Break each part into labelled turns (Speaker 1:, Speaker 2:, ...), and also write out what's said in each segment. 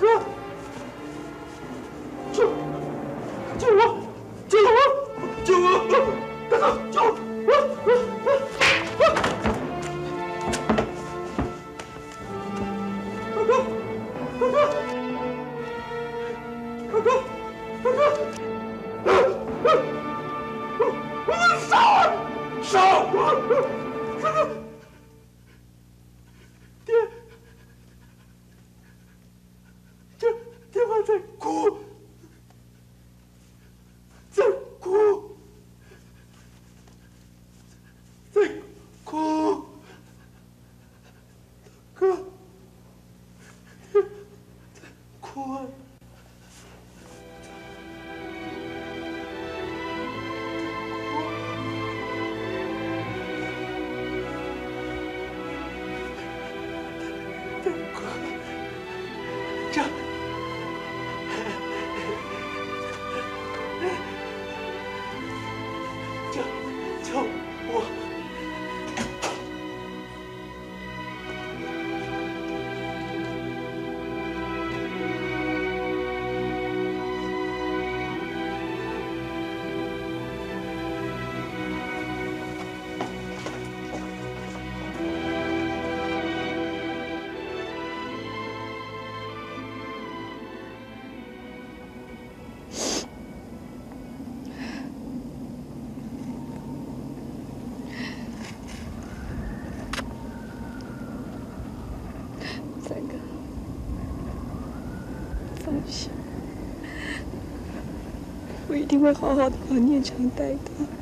Speaker 1: 그. poor. 一
Speaker 2: 定会好好的把念长带大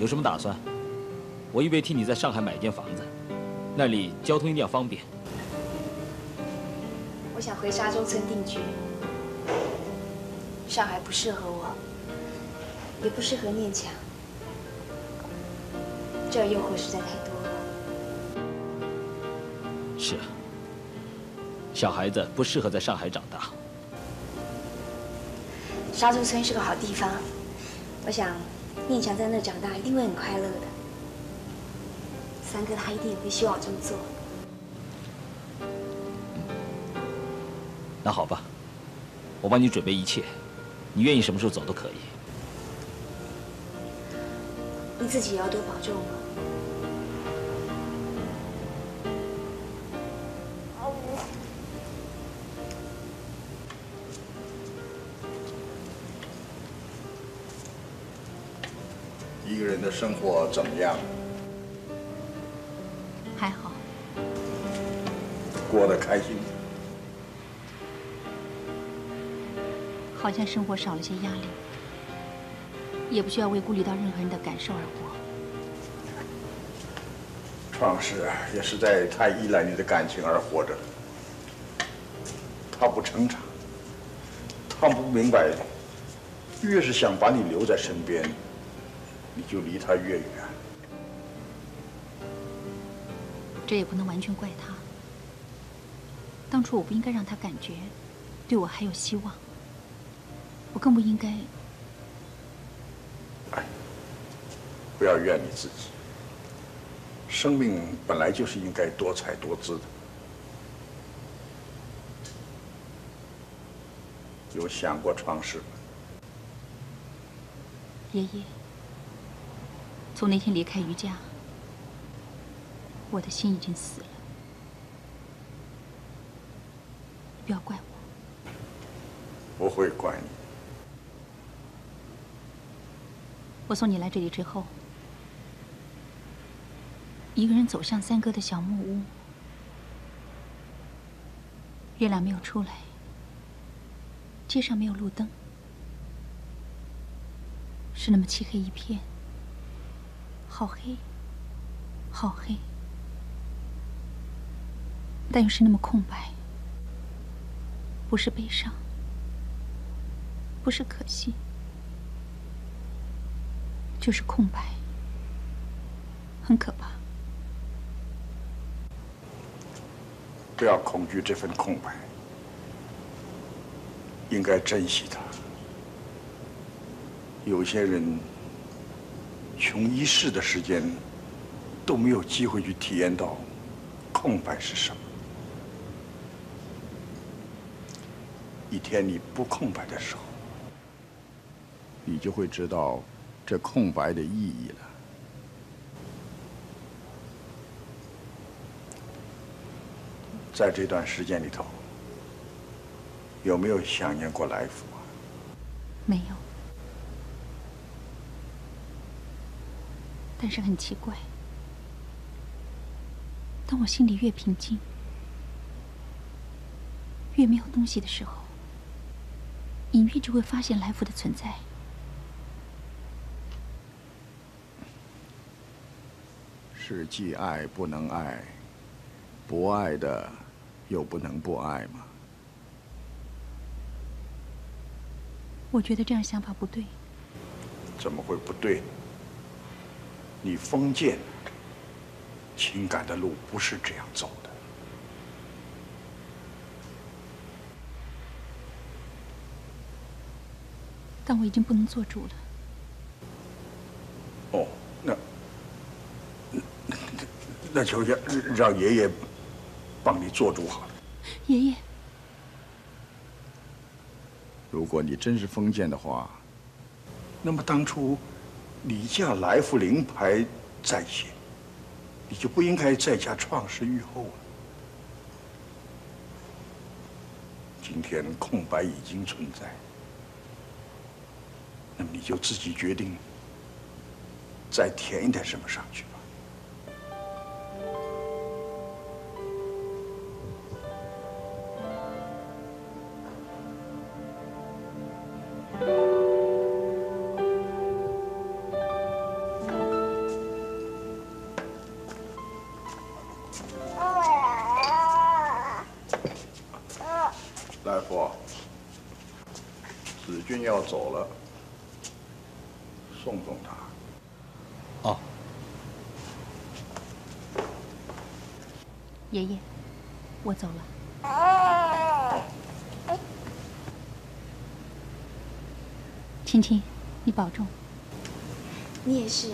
Speaker 3: 有什么打算？我预备替你在上海买一间房子，那里交通一定要方便。
Speaker 4: 我想回沙洲村定居。上海不适合我，也不适合念强，这儿诱惑实在太多了。
Speaker 3: 是啊，小孩子不适合在上海长大。
Speaker 4: 沙洲村是个好地方，我想念强在那长大一定会很快乐的。三哥他一定也会希望我这么做。
Speaker 3: 那好吧，我帮你准备一切，你愿意什么时候走都可以。
Speaker 4: 你自己也要多保重啊。
Speaker 5: 人的生活怎么样？
Speaker 6: 还好，
Speaker 5: 过得开心？
Speaker 6: 好像生活少了些压力，也不需要为顾虑到任何人的感受而活。
Speaker 5: 创世也实在太依赖你的感情而活着。他不成长，他不明白，越是想把你留在身边，你就离他越远。
Speaker 6: 这也不能完全怪他。当初我不应该让他感觉对我还有希望，我更不应该。
Speaker 5: 哎不要怨你自己。生命本来就是应该多彩多姿的。有想过创世吗？
Speaker 6: 爷爷，从那天离开余家，我的心已经死了。你不要怪我。
Speaker 5: 不会怪你。
Speaker 6: 我送你来这里之后，一个人走向三哥的小木屋，月亮没有出来，街上没有路灯，是那么漆黑一片，好黑，好黑，但又是那么空白，不是悲伤，不是可惜。就是空白，很可怕。
Speaker 5: 不要恐惧这份空白，应该珍惜它。有些人穷一世的时间都没有机会去体验到空白是什么。一天你不空白的时候，你就会知道。这空白的意义了。在这段时间里头，有没有想念过来福啊？
Speaker 6: 没有。但是很奇怪，当我心里越平静，越没有东西的时候，隐约就会发现来福的存在。
Speaker 5: 是既爱不能爱，不爱的又不能不爱吗？
Speaker 6: 我觉得这样想法不对。
Speaker 5: 怎么会不对？你封建情感的路不是这样走的。
Speaker 6: 但我已经不能做主了。
Speaker 5: 哦，那。那就让让爷爷帮你做主好了。
Speaker 6: 爷爷，
Speaker 5: 如果你真是封建的话，那么当初你嫁来福灵牌在先，你就不应该再嫁创世玉后了。今天空白已经存在，那么你就自己决定再填一点什么上去。走了，送送他。
Speaker 3: 哦，
Speaker 6: 爷爷，我走了。青青，你保重。
Speaker 4: 你也是。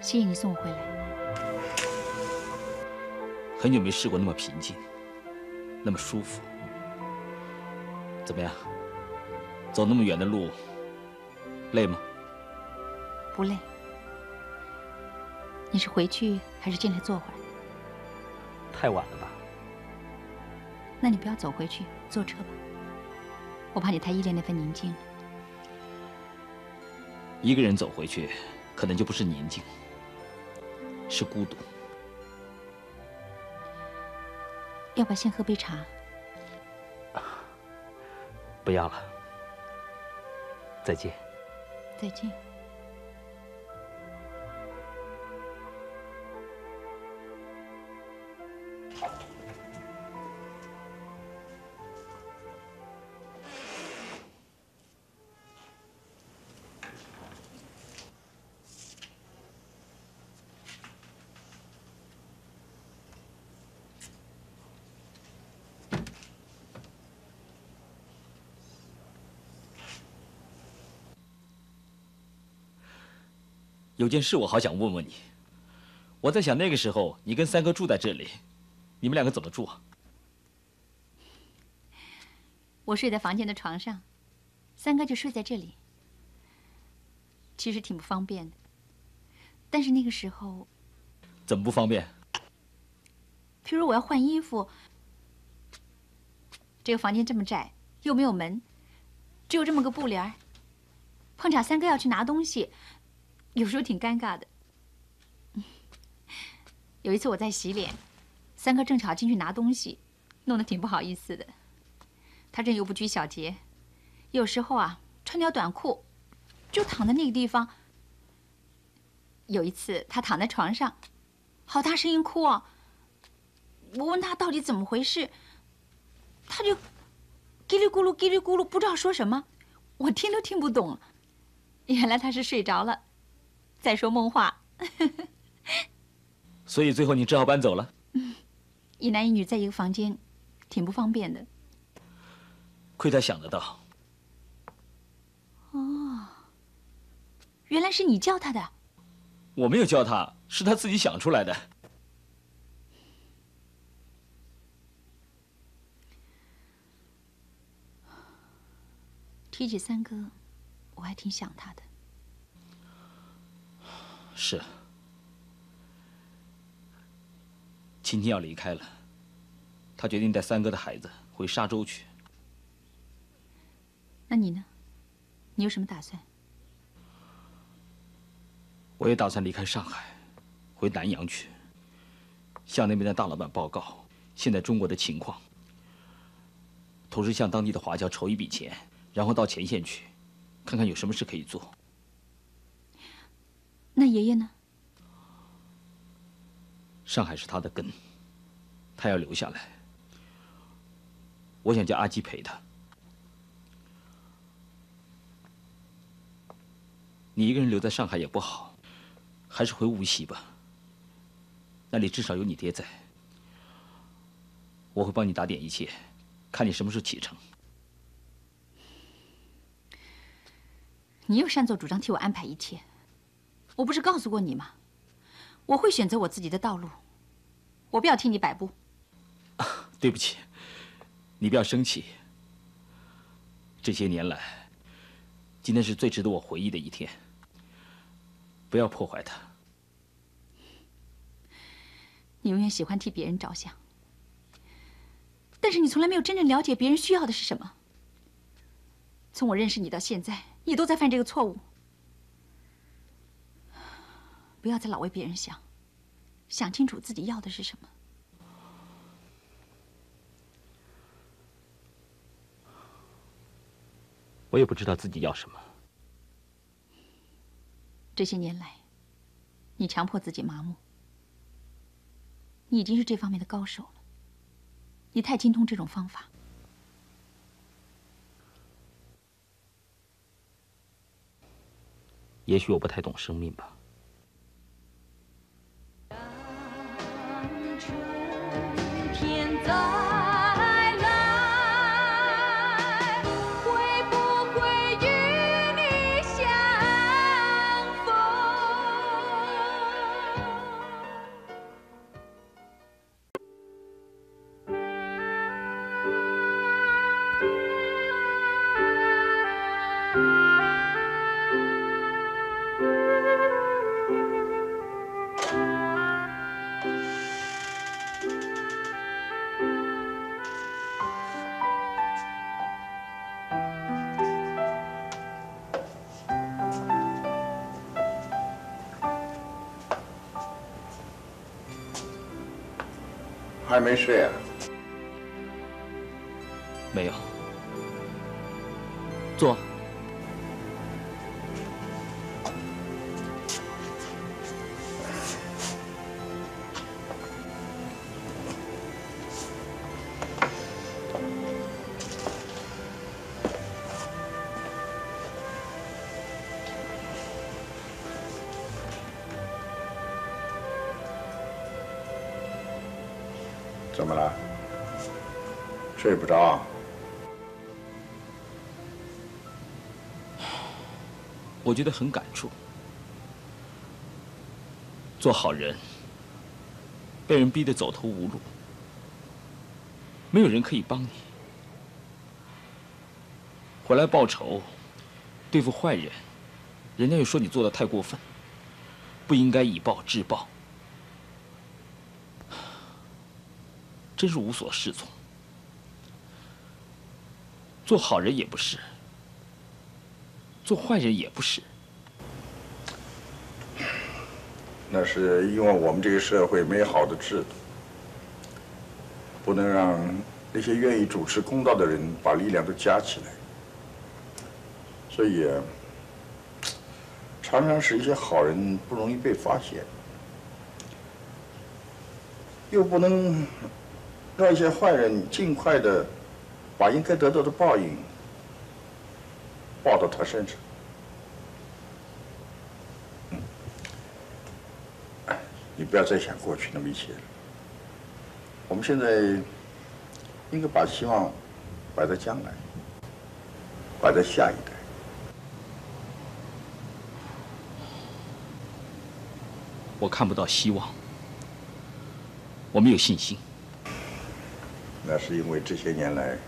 Speaker 6: 谢谢你送我回来。
Speaker 3: 很久没试过那么平静，那么舒服。怎么样？走那么远的路，累吗？
Speaker 6: 不累。你是回去还是进来坐会儿？
Speaker 3: 太晚了吧？
Speaker 6: 那你不要走回去，坐车吧。我怕你太依恋那份宁静了。
Speaker 3: 一个人走回去，可能就不是宁静，是孤独。
Speaker 6: 要不要先喝杯茶？
Speaker 3: 不要了。再见。
Speaker 6: 再见。
Speaker 3: 有件事我好想问问你。我在想那个时候你跟三哥住在这里，你们两个怎么住啊？
Speaker 6: 我睡在房间的床上，三哥就睡在这里。其实挺不方便的，但是那个时候，
Speaker 3: 怎么不方便？
Speaker 6: 譬如我要换衣服，这个房间这么窄，又没有门，只有这么个布帘儿，碰巧三哥要去拿东西。有时候挺尴尬的。有一次我在洗脸，三哥正巧进去拿东西，弄得挺不好意思的。他这又不拘小节，有时候啊穿条短裤，就躺在那个地方。有一次他躺在床上，好大声音哭啊！我问他到底怎么回事，他就叽里咕噜叽里咕噜不知道说什么，我听都听不懂。原来他是睡着了。在说梦话，
Speaker 3: 所以最后你只好搬走了。
Speaker 6: 一男一女在一个房间，挺不方便的。
Speaker 3: 亏他想得到。
Speaker 6: 哦，原来是你教他的。
Speaker 3: 我没有教他，是他自己想出来的。
Speaker 6: 提起三哥，我还挺想他的。
Speaker 3: 是，今天要离开了，她决定带三哥的孩子回沙洲去。
Speaker 6: 那你呢？你有什么打算？
Speaker 3: 我也打算离开上海，回南洋去，向那边的大老板报告现在中国的情况，同时向当地的华侨筹一笔钱，然后到前线去，看看有什么事可以做。
Speaker 6: 那爷爷呢？
Speaker 3: 上海是他的根，他要留下来。我想叫阿基陪他。你一个人留在上海也不好，还是回无锡吧。那里至少有你爹在。我会帮你打点一切，看你什么时候启程。
Speaker 6: 你又擅作主张替我安排一切，我不是告诉过你吗？我会选择我自己的道路，我不要替你摆布。
Speaker 3: 对不起，你不要生气。这些年来，今天是最值得我回忆的一天。不要破坏它。
Speaker 6: 你永远喜欢替别人着想，但是你从来没有真正了解别人需要的是什么。从我认识你到现在，你都在犯这个错误。不要再老为别人想，想清楚自己要的是什么。
Speaker 3: 我也不知道自己要什么。
Speaker 6: 这些年来，你强迫自己麻木，你已经是这方面的高手了。你太精通这种方法。
Speaker 3: 也许我不太懂生命吧。
Speaker 5: 还没怎么了？睡不着？
Speaker 3: 我觉得很感触。做好人，被人逼得走投无路，没有人可以帮你。回来报仇，对付坏人，人家又说你做的太过分，不应该以暴制暴，真是无所适从。做好人也不是，做坏人也不是。
Speaker 5: 那是因为我们这个社会没有好的制度，不能让那些愿意主持公道的人把力量都加起来，所以常常使一些好人不容易被发现，又不能让一些坏人尽快的把应该得到的报应报到他身上。你不要再想过去那么一切了。我们现在应该把希望摆在将来，摆在下一代。
Speaker 3: 我看不到希望，我没有信心。
Speaker 5: 那是因为这些年来，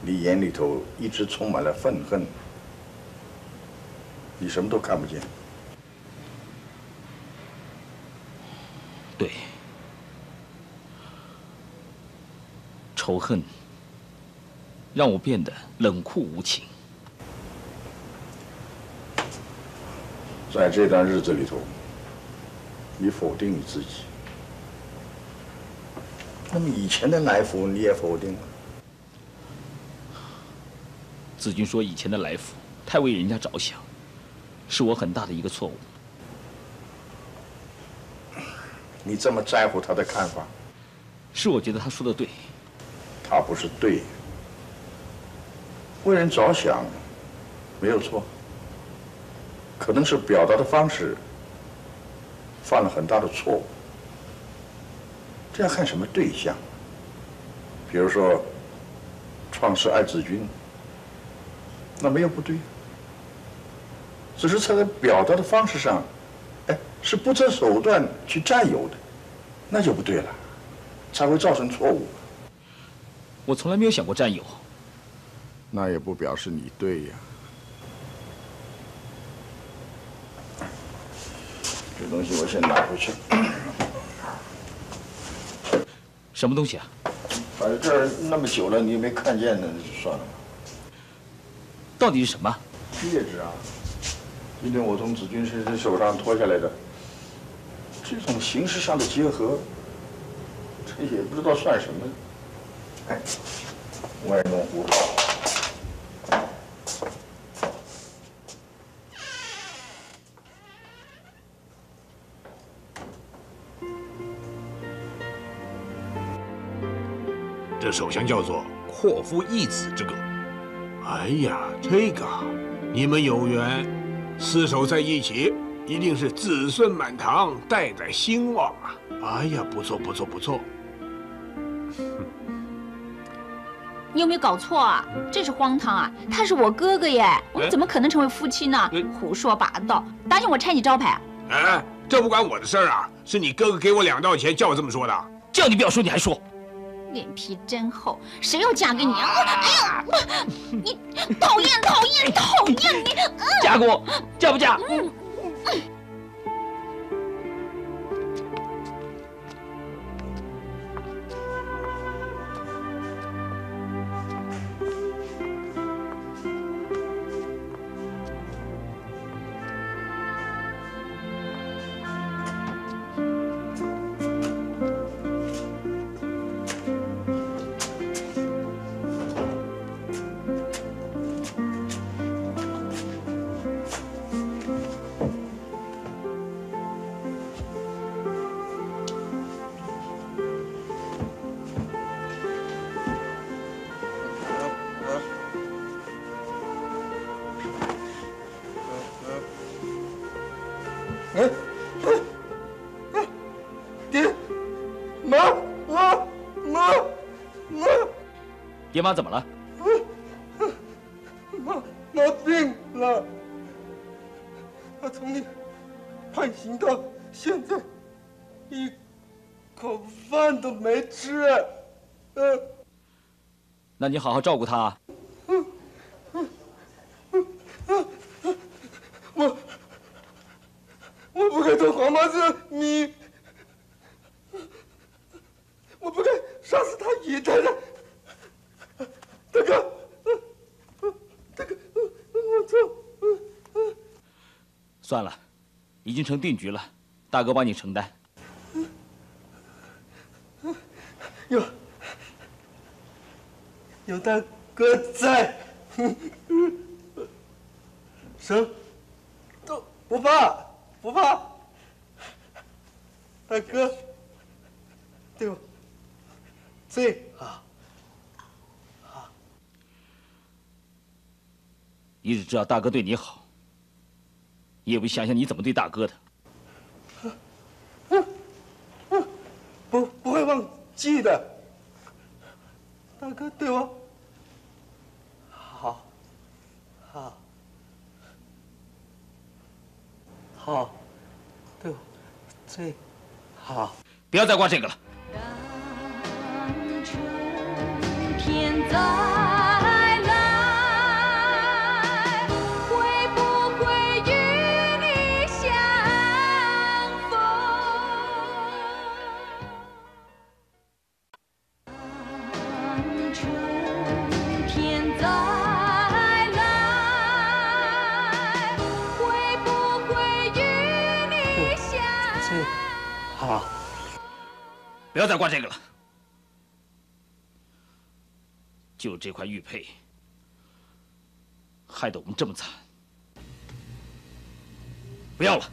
Speaker 5: 你眼里头一直充满了愤恨，你什么都看不见。
Speaker 3: 对，仇恨让我变得冷酷无情。
Speaker 5: 在这段日子里头，你否定你自己，那么以前的来福你也否定了。
Speaker 3: 子君说以前的来福太为人家着想，是我很大的一个错误。
Speaker 5: 你这么在乎他的看法，
Speaker 3: 是我觉得他说的对。
Speaker 5: 他不是对，为人着想，没有错。可能是表达的方式犯了很大的错误。这要看什么对象。比如说，创世爱子君，那没有不对，只是他在表达的方式上，哎，是不择手段去占有的，那就不对了，才会造成错误。
Speaker 3: 我从来没有想过占有。
Speaker 5: 那也不表示你对呀。这东西我先拿回去。
Speaker 3: 什么东西啊？
Speaker 5: 反正这儿那么久了，你也没看见呢，那就算了吧。
Speaker 3: 到底是什么？
Speaker 5: 戒指啊，今天我从子君先生手上脱下来的。这种形式上的结合，这也不知道算什么。哎，外弄胡套。
Speaker 7: 这手香叫做阔夫义子之歌。哎呀，这个啊你们有缘，厮守在一起，一定是子孙满堂，代代兴旺啊！哎呀，不错不错不错。
Speaker 6: 你有没有搞错啊？真是荒唐啊！他是我哥哥耶，我们怎么可能成为夫妻呢？胡说八道！答应我拆你招牌啊！
Speaker 7: 哎，这不关我的事儿啊，是你哥哥给我两道钱，叫我这么说的。
Speaker 3: 叫你不要说，你还说。
Speaker 6: 脸皮真厚，谁要嫁给你啊？哎呀，你讨厌讨厌讨厌你！
Speaker 3: 嫁给我，嫁不嫁？
Speaker 1: 哎妈
Speaker 3: 怎么了？
Speaker 1: 妈妈病了，他从你判刑到现在，一口饭都没吃，嗯。
Speaker 3: 那你好好照顾他啊。
Speaker 1: 我我不该做黄麻子，你，我不该杀死他姨太太。大哥，大哥，我错。
Speaker 3: 算了，已经成定局了，大哥帮你承担。
Speaker 1: 有有大哥在，什么都不怕，不怕。大哥对我最
Speaker 3: 你只知道大哥对你好，你也不想想你怎么对大哥的。
Speaker 1: 不不会忘记的。大哥对我好，好，好，对我最好。
Speaker 3: 不要再挂这个了。
Speaker 8: 春天再不
Speaker 3: 要再挂这个了。就这块玉佩，害得我们这么惨。不要了。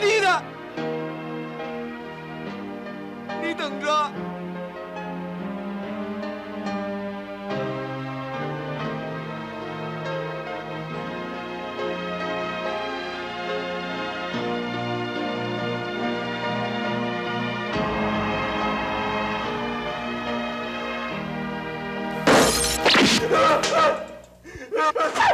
Speaker 1: 你的。你等着。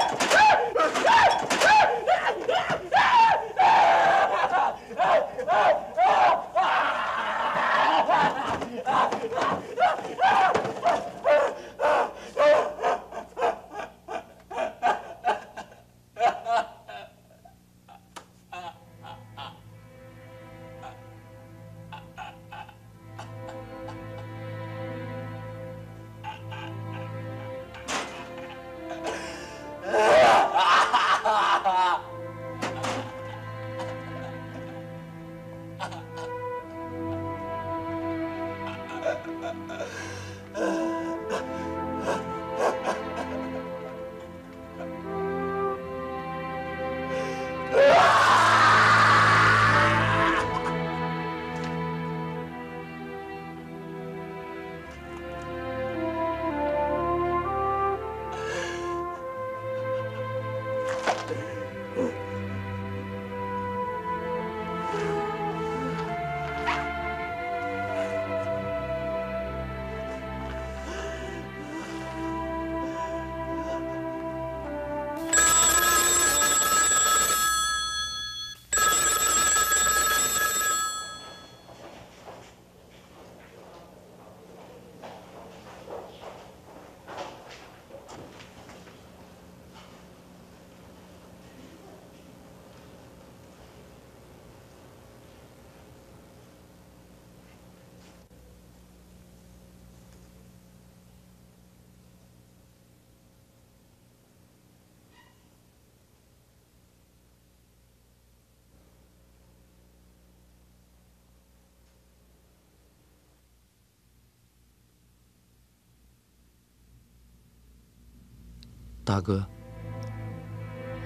Speaker 9: 大哥，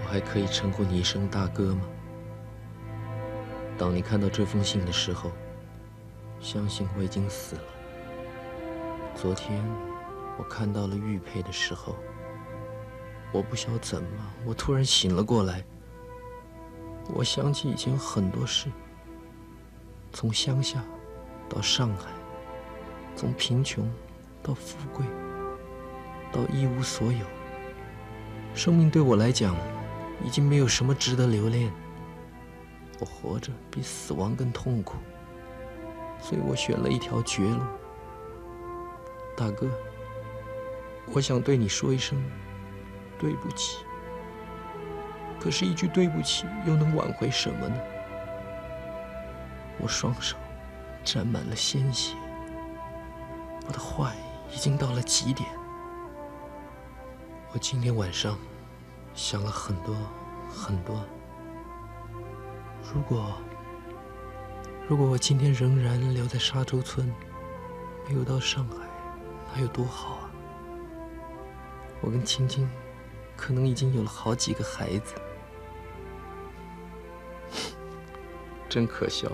Speaker 9: 我还可以称呼你一声大哥吗？当你看到这封信的时候，相信我已经死了。昨天我看到了玉佩的时候，我不晓怎么，我突然醒了过来。我想起以前很多事，从乡下到上海，从贫穷到富贵，到一无所有。生命对我来讲，已经没有什么值得留恋。我活着比死亡更痛苦，所以我选了一条绝路。大哥，我想对你说一声对不起。可是，一句对不起又能挽回什么呢？我双手沾满了鲜血，我的坏已经到了极点。我今天晚上想了很多很多。如果如果我今天仍然留在沙洲村，没有到上海，那有多好啊！我跟青青可能已经有了好几个孩子，真可笑。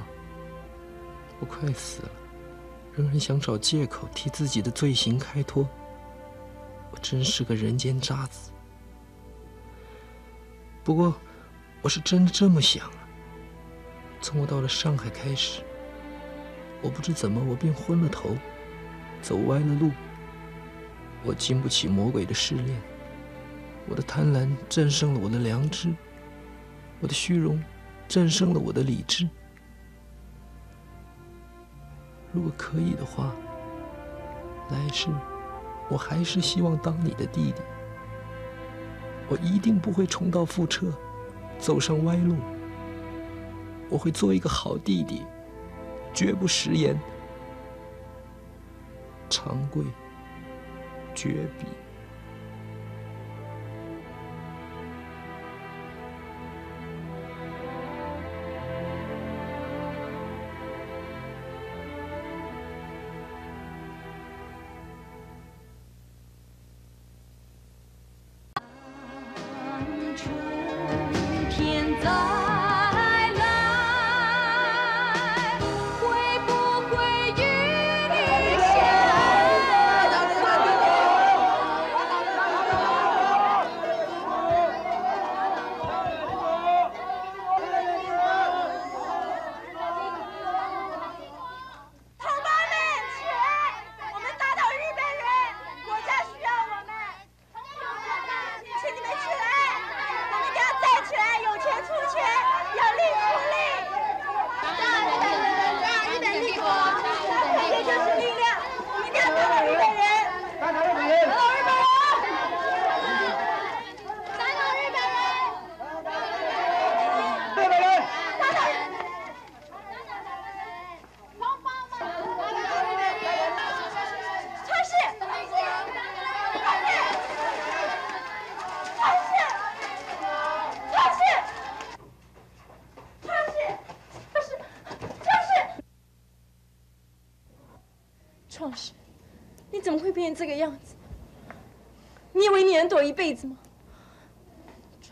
Speaker 9: 我快死了，仍然想找借口替自己的罪行开脱。我真是个人间渣子。不过，我是真的这么想啊。从我到了上海开始，我不知怎么我便昏了头，走歪了路。我经不起魔鬼的试炼，我的贪婪战胜了我的良知，我的虚荣战胜了我的理智。如果可以的话，来世。我还是希望当你的弟弟，我一定不会重蹈覆辙，走上歪路。我会做一个好弟弟，绝不食言，长贵绝笔。
Speaker 10: 春天
Speaker 8: 在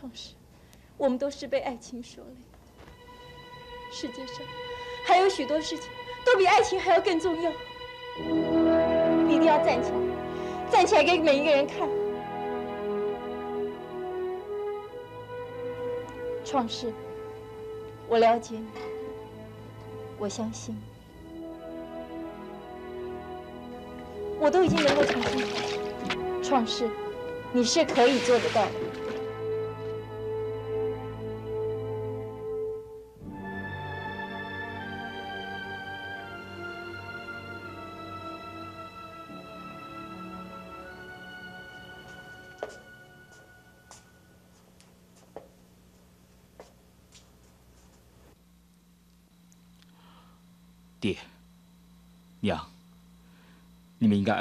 Speaker 11: 创世，我们都是被爱情所累。世界上还有许多事情都比爱情还要更重要。你一定要站起来，站起来给每一个人看。创世，我了解你，我相信。我都已经能够重新开始。创世，你是可以做得到的。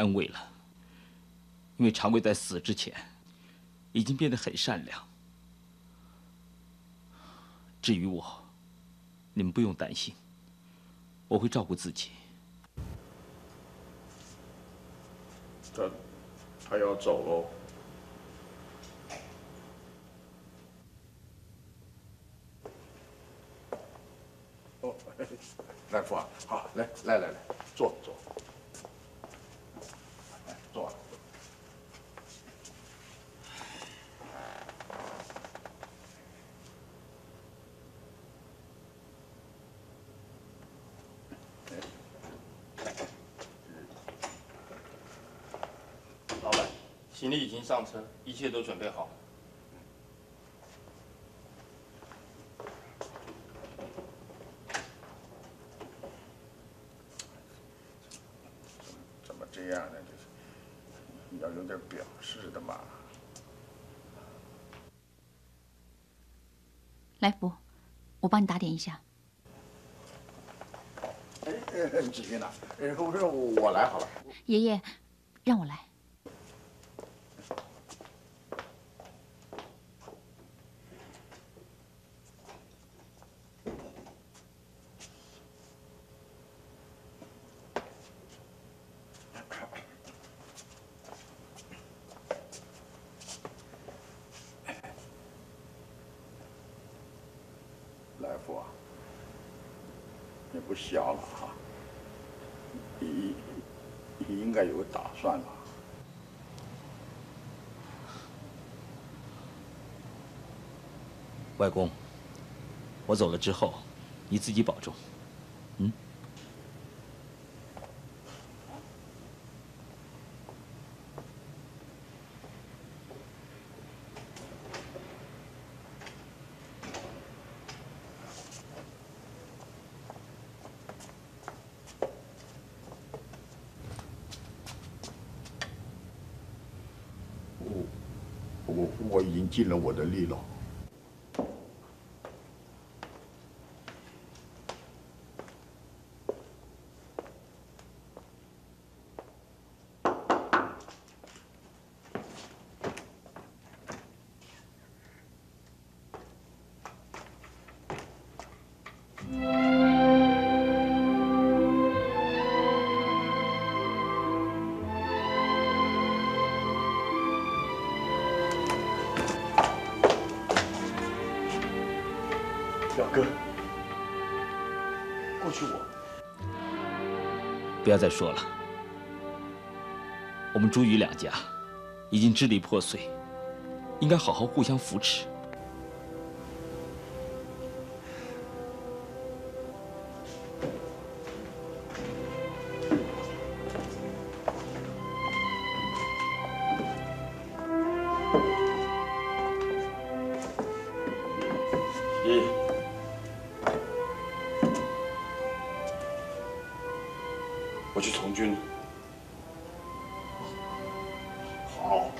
Speaker 3: 安慰了，因为常贵在死之前已经变得很善良。至于我，你们不用担心，我会照顾自己。
Speaker 5: 他他要走喽。哦，来福啊，好，来来来来，坐坐，来坐啊。
Speaker 12: 老板，行李已经上车，一切都准备好了。
Speaker 5: 怎么这样呢？这是要有点表示的嘛。
Speaker 6: 来福，我帮你打点一下。
Speaker 5: 哎，哎子君呐，呃，我说我来好了。
Speaker 6: 爷爷，让我。来
Speaker 5: 福啊，你不小了哈，你你应该有个打算了。
Speaker 3: 外公，我走了之后，你自己保重。嗯。
Speaker 5: 我我我已经尽了我的力了。不
Speaker 3: 要再说了，我们朱宇两家已经支离破碎，应该好好互相扶持。
Speaker 5: 我去从军了。好，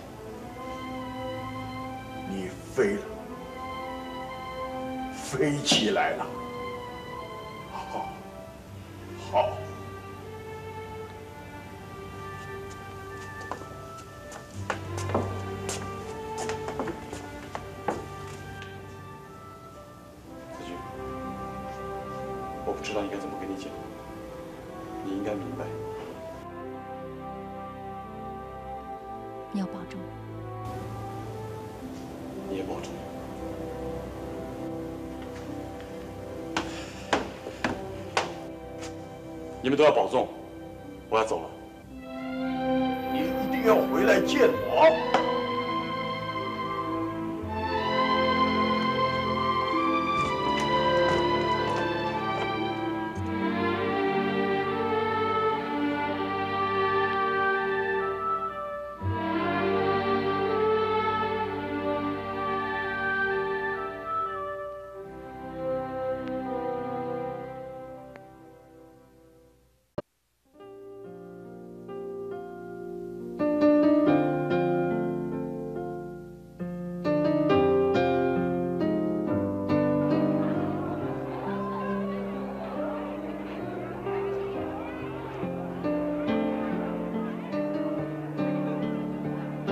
Speaker 5: 你飞了，飞起来了。都要保重，我要走了。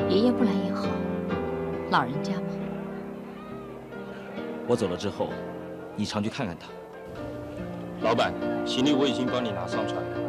Speaker 6: 爷爷不来也好，老人家嘛。
Speaker 3: 我走了之后，你常去看看他。
Speaker 12: 老板，行李我已经帮你拿上船了。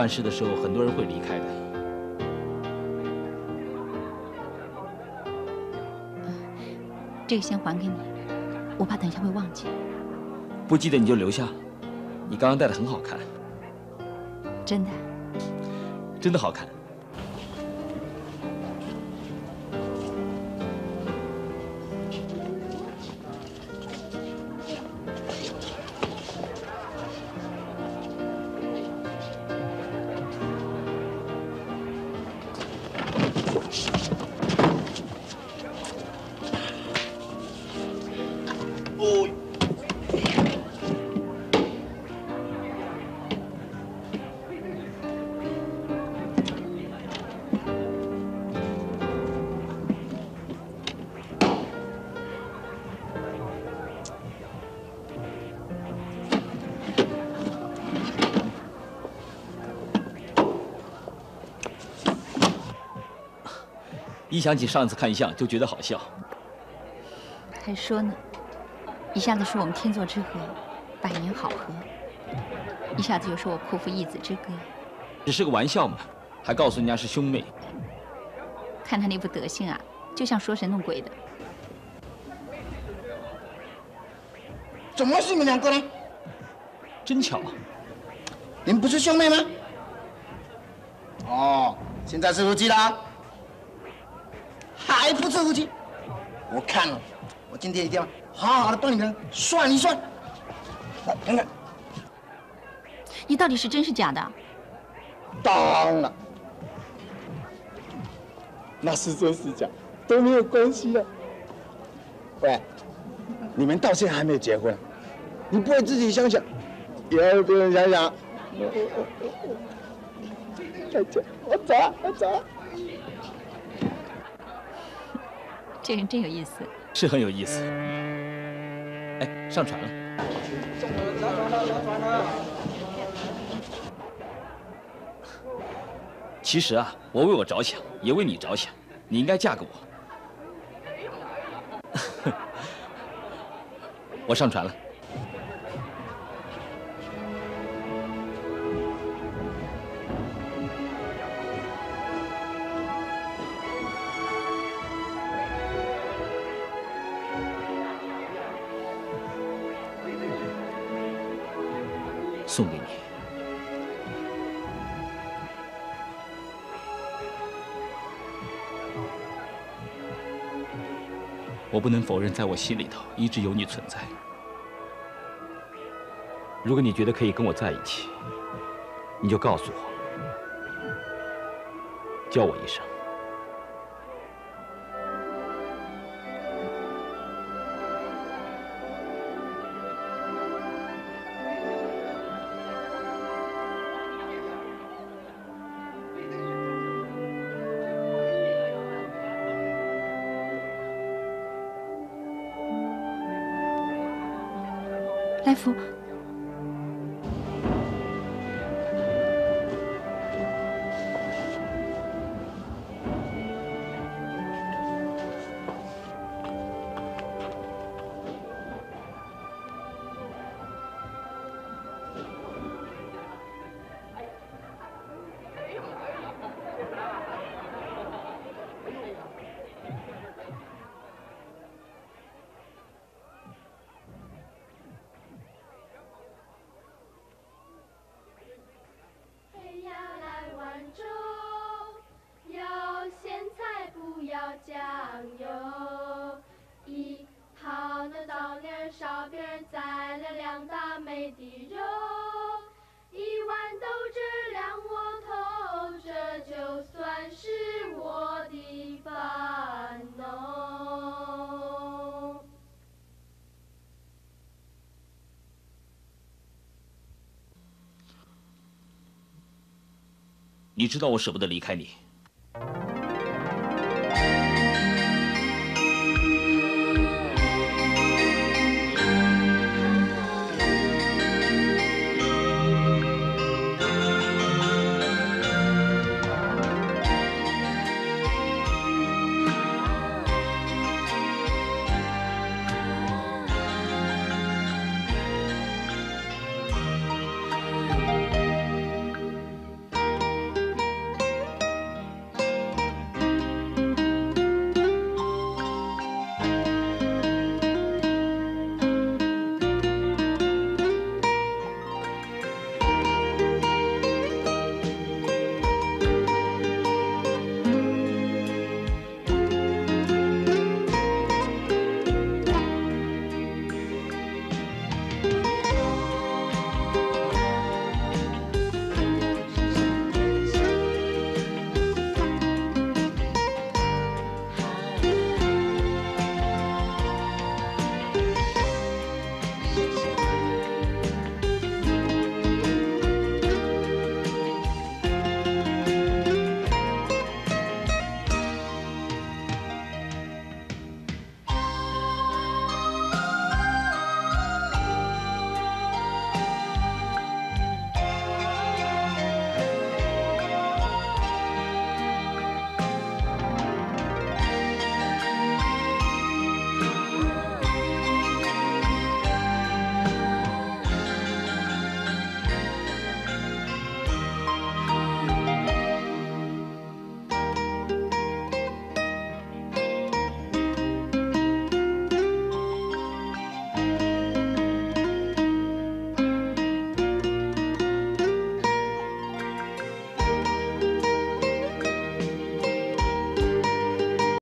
Speaker 3: 乱世的时候，很多人会离开的。
Speaker 6: 这个先还给你，我怕等一下会忘记。
Speaker 3: 不记得你就留下。你刚刚戴的很好看，
Speaker 6: 真的，
Speaker 3: 真的好看。一想起上次看相，就觉得好笑。
Speaker 6: 还说呢，一下子说我们天作之合，百年好合，一下子又说我破夫义子之歌。
Speaker 3: 只是个玩笑嘛，还告诉人家是兄妹。
Speaker 6: 看他那副德性啊，就像说神弄鬼的。
Speaker 13: 怎么是你们两个呢？
Speaker 3: 真巧，
Speaker 13: 你们不是兄妹吗？哦，现在是夫妻了啊，还不是夫妻？我看了，我今天一定要好好的帮你们算一算。来，看看，
Speaker 6: 你到底是真是假的？
Speaker 13: 当然，那是真是假都没有关系啊。喂，你们到现在还没有结婚，你不会自己想想，要不要想想？再见，我走了，我走
Speaker 6: 这人真有意思。
Speaker 3: 是很有意思。哎，上船了。其实啊，我为我着想，也为你着想，你应该嫁给我。我上船了。我不能否认，在我心里头一直有你存在。如果你觉得可以跟我在一起，你就告诉我，叫我一声。
Speaker 14: 夫
Speaker 3: 你知道我舍不得离开你，